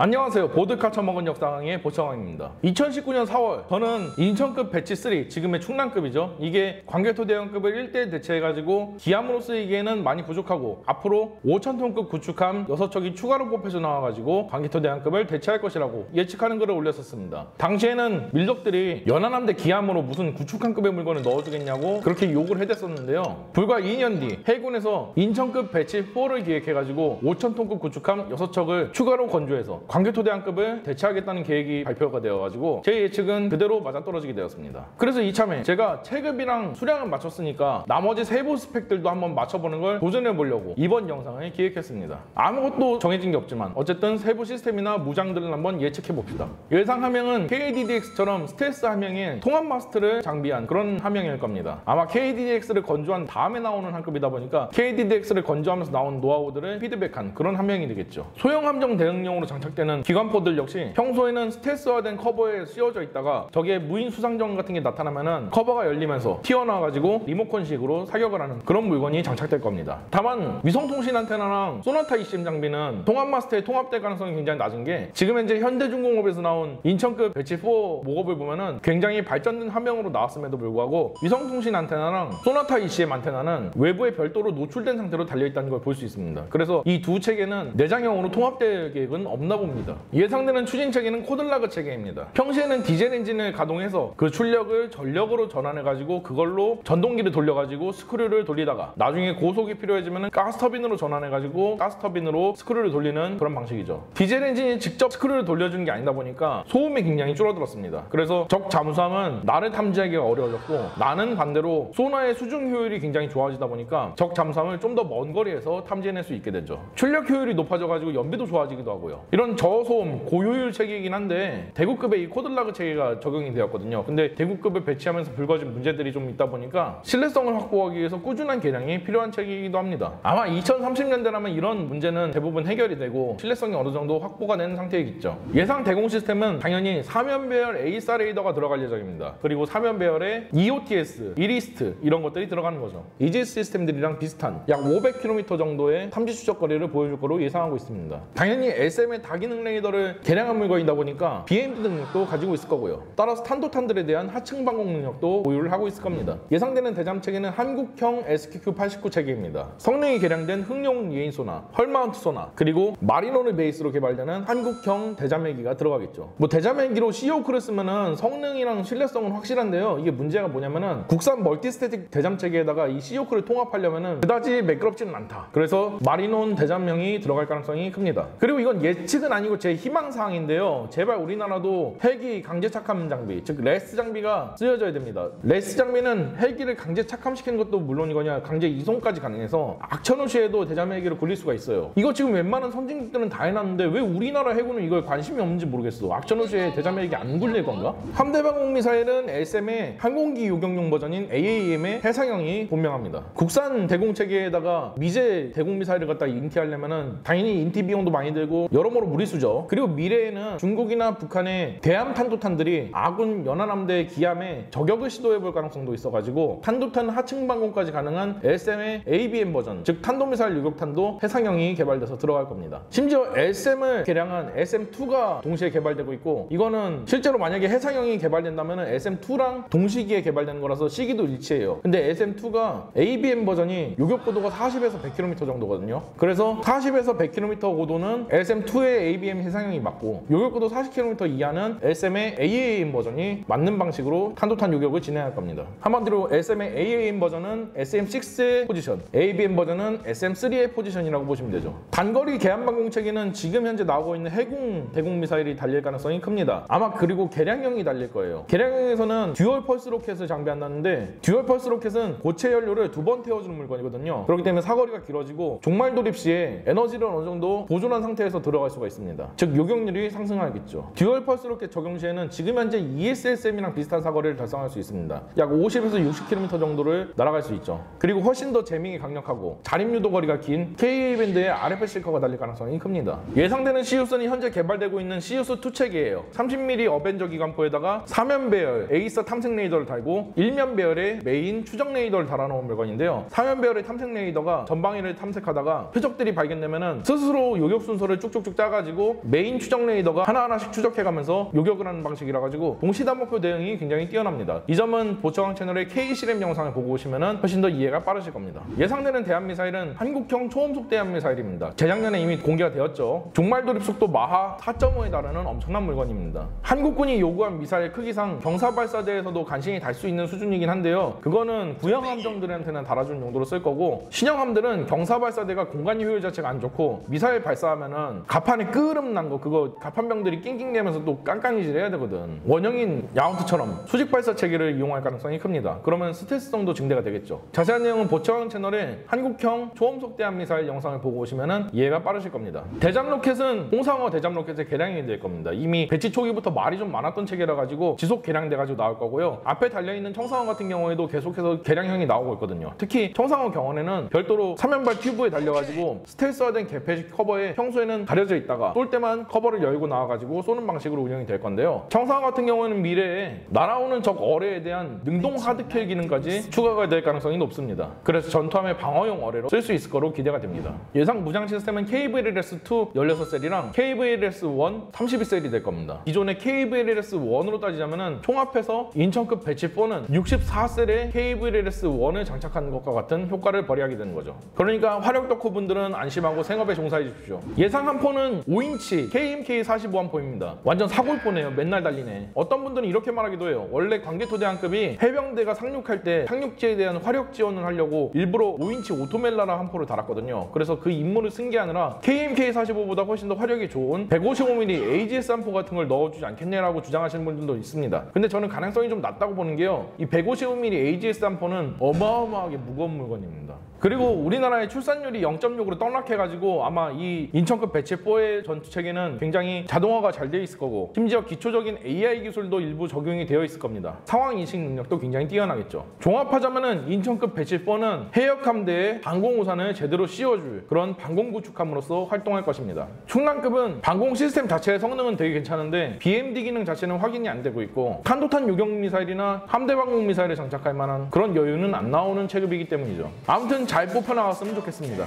안녕하세요. 보드카 처먹은 역상의 보청왕입니다. 2019년 4월 저는 인천급 Batch 3, 지금의 충남급이죠. 이게 광개토대왕급을 1대 대체해가지고 기함으로 쓰이기에는 많이 부족하고 앞으로 5천톤급 구축함 6척이 추가로 뽑혀져 나와가지고 광개토대왕급을 대체할 것이라고 예측하는 글을 올렸었습니다. 당시에는 밀덕들이 연안함대 기함으로 무슨 구축함급의 물건을 넣어주겠냐고 그렇게 욕을 해댔었는데요. 불과 2년 뒤 해군에서 인천급 Batch 4를 기획해가지고 5천톤급 구축함 6척을 추가로 건조해서 광개토대왕급을 대체하겠다는 계획이 발표가 되어가지고 제 예측은 그대로 맞아떨어지게 되었습니다. 그래서 이참에 제가 체급이랑 수량을 맞췄으니까 나머지 세부 스펙들도 한번 맞춰보는 걸 도전해보려고 이번 영상을 기획했습니다. 아무것도 정해진 게 없지만 어쨌든 세부 시스템이나 무장들을 한번 예측해봅시다. 예상 함형은 KDDX처럼 스텔스 함형에 통합 마스트를 장비한 그런 함형일 겁니다. 아마 KDDX를 건조한 다음에 나오는 함급이다 보니까 KDDX를 건조하면서 나온 노하우들을 피드백한 그런 함형이 되겠죠. 소형 함정 대응용으로 장착되는 기관포들 역시 평소에는 스텔스화된 커버에 씌워져 있다가 저게 무인 수상정 같은 게 나타나면은 커버가 열리면서 튀어나와가지고 리모컨식으로 사격을 하는 그런 물건이 장착될 겁니다. 다만 위성통신 안테나랑 소나타 ECM 장비는 통합 마스트에 통합될 가능성이 굉장히 낮은 게 지금 현재 현대중공업에서 나온 인천급 Batch 4 mock-up을 보면은 굉장히 발전된 함형으로 나왔음에도 불구하고 위성통신 안테나랑 소나타 ECM 안테나는 외부에 별도로 노출된 상태로 달려있다는 걸 볼 수 있습니다. 그래서 이 두 체계는 내장형으로 통합될 계획은 없나 봅니다. 봅니다. 예상되는 추진 체계는 CODLAG 체계입니다. 평시에는 디젤 엔진을 가동해서 그 출력을 전력으로 전환해가지고 그걸로 전동기를 돌려가지고 스크류를 돌리다가 나중에 고속이 필요해지면 가스터빈으로 전환해가지고 가스터빈으로 스크류를 돌리는 그런 방식이죠. 디젤 엔진이 직접 스크류를 돌려주는 게 아니다 보니까 소음이 굉장히 줄어들었습니다. 그래서 적 잠수함은 나를 탐지하기가 어려워졌고 나는 반대로 소나의 수중 효율이 굉장히 좋아지다 보니까 적 잠수함을 좀 더 먼 거리에서 탐지해낼 수 있게 되죠. 출력 효율이 높아져가지고 연비도 좋아지기도 하고요. 이런 저소음, 고효율 체계이긴 한데 대구급에 이 CODLAG 체계가 적용이 되었거든요. 근데 대구급을 배치하면서 불거진 문제들이 좀 있다 보니까 신뢰성을 확보하기 위해서 꾸준한 개량이 필요한 체계이기도 합니다. 아마 2030년대라면 이런 문제는 대부분 해결이 되고 신뢰성이 어느 정도 확보가 된 상태이겠죠. 예상 대공 시스템은 당연히 3면 배열 AESA 레이더가 들어갈 예정입니다. 그리고 3면 배열에 EOTS, IRST 이런 것들이 들어가는 거죠. 이지스 시스템들이랑 비슷한 약 500km 정도의 탐지 추적 거리를 보여줄 거로 예상하고 있습니다. 당연히 L-SAM의 다기능 레이더를 개량한 물건이다 보니까 BMD 능력도 가지고 있을 거고요. 따라서 탄도탄들에 대한 하층 방공 능력도 보유를 하고 있을 겁니다. 예상되는 대잠 체계는 한국형 SQQ89 체계입니다. 성능이 개량된 흥룡 예인 소나, hull mount 소나, 그리고 마린온을 베이스로 개발되는 한국형 대잠헬기가 들어가겠죠. 뭐 대잠헬기로 씨호크를 쓰면은 성능이랑 신뢰성은 확실한데요. 이게 문제가 뭐냐면은 국산 multistatic 대잠 체계에다가 이 씨호크를 통합하려면은 그다지 매끄럽지는 않다. 그래서 마린온 대잠형이 들어갈 가능성이 큽니다. 그리고 이건 예측은 아니고 제 희망사항인데요. 제발 우리나라도 헬기 강제 착함 장비, 즉 RAST 장비가 쓰여져야 됩니다. RAST 장비는 헬기를 강제 착함시키는 것도 물론이거니와 강제 이송까지 가능해서 악천후 시에도 대잠 헬기를 굴릴 수가 있어요. 이거 지금 웬만한 선진국들은 다 해놨는데 왜 우리나라 해군은 이걸 관심이 없는지 모르겠어. 악천후 시에 대잠 헬기 안 굴릴 건가? 함대 방공 미사일은 L-SAM의 항공기 요격용 버전인 AAM의 해상형이 분명합니다. 국산 대공 체계에다가 미제 대공 미사일을 갖다 인티하려면은 당연히 인티 비용도 많이 들고 여러모로 무리 무리수죠. 그리고 미래에는 중국이나 북한의 대함 탄도탄들이 아군 연안함대 기함에 저격을 시도해볼 가능성도 있어가지고 탄도탄 하층 방공까지 가능한 LSM의 ABM 버전, 즉 탄도미사일 유격탄도 해상형이 개발돼서 들어갈 겁니다. 심지어 LSM을 개량한 SM2가 동시에 개발되고 있고 이거는 실제로 만약에 해상형이 개발된다면 SM2랑 동시기에 개발되는 거라서 시기도 일치해요. 근데 SM2가 ABM 버전이 요격고도가 40에서 100km 정도거든요. 그래서 40에서 100km 고도는 SM2의 ABM 해상형이 맞고 요격고도 40km 이하는 SM의 ABM 버전이 맡는 방식으로 탄도탄 요격을 진행할 겁니다. 한마디로 L-SAM의 AAM 버전은 SM6의 포지션, ABM 버전은 SM3의 포지션이라고 보시면 되죠. 단거리 개함방공 체계는 지금 현재 나오고 있는 해궁 대공 미사일이 달릴 가능성이 큽니다. 아마 그리고 개량형이 달릴 거예요. 개량형에서는 dual pulse 로켓을 장비한다는데 dual pulse 로켓은 고체 연료를 두 번 태워주는 물건이거든요. 그렇기 때문에 사거리가 길어지고 종말 돌입 시에 에너지를 어느 정도 보존한 상태에서 들어갈 수가 있습니다. 있습니다. 즉 요격률이 상승하겠죠. dual pulse 로켓 적용 시에는 지금 현재 ESSM이랑 비슷한 사거리를 달성할 수 있습니다. 약 50에서 60km 정도를 날아갈 수 있죠. 그리고 훨씬 더 jamming이 강력하고 자립 유도 거리가 긴 Ka 밴드의 RF seeker가 달릴 가능성이 큽니다. 예상되는 CIWS는 현재 개발되고 있는 CIWS 2 체계예요. 30mm Avenger 기관포에다가 3면 배열 AESA 탐색 레이더를 달고 1면 배열의 메인 추적 레이더를 달아놓은 물건인데요. 3면 배열의 탐색 레이더가 전방위를 탐색하다가 표적들이 발견되면 스스로 요격 순서를 쭉쭉쭉 짜가지고 해가지고 메인 추적 레이더가 하나하나씩 추적해가면서 요격을 하는 방식이라 가지고 동시다목표 대응이 굉장히 뛰어납니다. 이 점은 보청왕 채널의 K 실험 영상을 보고 오시면 훨씬 더 이해가 빠르실 겁니다. 예상되는 대함 미사일은 한국형 초음속 대함 미사일입니다. 재작년에 이미 공개가 되었죠. 종말 돌입 속도 마하 4.5에 달하는 엄청난 물건입니다. 한국군이 요구한 미사일 크기상 경사 발사대에서도 간신히 달 수 있는 수준이긴 한데요. 그거는 구형 함정들한테는 달아주는 용도로 쓸 거고 신형 함들은 경사 발사대가 공간 효율 자체가 안 좋고 미사일 발사하면은 갑판에 끄름 난 거 그거 갑판병들이 낑낑대면서 또 깡깡이질 해야 되거든. 원형인 야혼트처럼 수직 발사 체계를 이용할 가능성이 큽니다. 그러면 스텔스성도 증대가 되겠죠. 자세한 내용은 보청 채널에 한국형 초음속 대함 미사일 영상을 보고 오시면 이해가 빠르실 겁니다. 대잠 로켓은 홍상어 대잠 로켓의 개량이 될 겁니다. 이미 배치 초기부터 말이 좀 많았던 체계라 가지고 지속 개량돼 가지고 나올 거고요. 앞에 달려 있는 청상어 같은 경우에도 계속해서 개량형이 나오고 있거든요. 특히 청상어 경우에는 별도로 삼연발 튜브에 달려가지고 스텔스화된 개폐식 커버에 평소에는 가려져 있다가 쏠 때만 커버를 열고 나와가지고 쏘는 방식으로 운영이 될 건데요. 청상어 같은 경우에는 미래에 날아오는 적 어뢰에 대한 능동 hard kill 기능까지 추가가 될 가능성이 높습니다. 그래서 전투함의 방어용 어뢰로 쓸 수 있을 거로 기대가 됩니다. 예상 무장 시스템은 KVLS2 16셀이랑 KVLS1 32셀이 될 겁니다. 기존의 KVLS1으로 따지자면 총합해서 인천급 Batch 4는 64셀의 KVLS1을 장착하는 것과 같은 효과를 발휘하게 되는 거죠. 그러니까 화력 덕후 분들은 안심하고 생업에 종사해 주십시오. 예상 함포는 5인치 KMK45 함포입니다. 완전 사골포네요. 맨날 달리네. 어떤 분들은 이렇게 말하기도 해요. 원래 광개토대왕급이 해병대가 상륙할 때 상륙지에 대한 화력 지원을 하려고 일부러 5인치 오토멜라라 함포를 달았거든요. 그래서 그 임무를 승계하느라 KMK45보다 훨씬 더 화력이 좋은 155mm AGS 한포 같은 걸 넣어주지 않겠냐라고 주장하시는 분들도 있습니다. 근데 저는 가능성이 좀 낮다고 보는 게요. 이 155mm AGS 한 포는 어마어마하게 무거운 물건입니다. 그리고 우리나라의 출산율이 0.6으로 떡락해가지고 아마 이 인천급 배치4 의 전투 체계는 굉장히 자동화가 잘 되어 있을 거고 심지어 기초적인 AI 기술도 일부 적용이 되어 있을 겁니다. 상황 인식 능력도 굉장히 뛰어나겠죠. 종합하자면은 인천급 배치4는 해역 함대에 방공 우산을 제대로 씌워줄 그런 방공 구축함으로써 활동할 것입니다. 충남급은 방공 시스템 자체의 성능은 되게 괜찮은데 BMD 기능 자체는 확인이 안 되고 있고 탄도탄 유격 미사일이나 함대 방공 미사일에 장착할 만한 그런 여유는 안 나오는 체급이기 때문이죠. 아무튼 잘 뽑혀 나갔으면 좋겠습니다.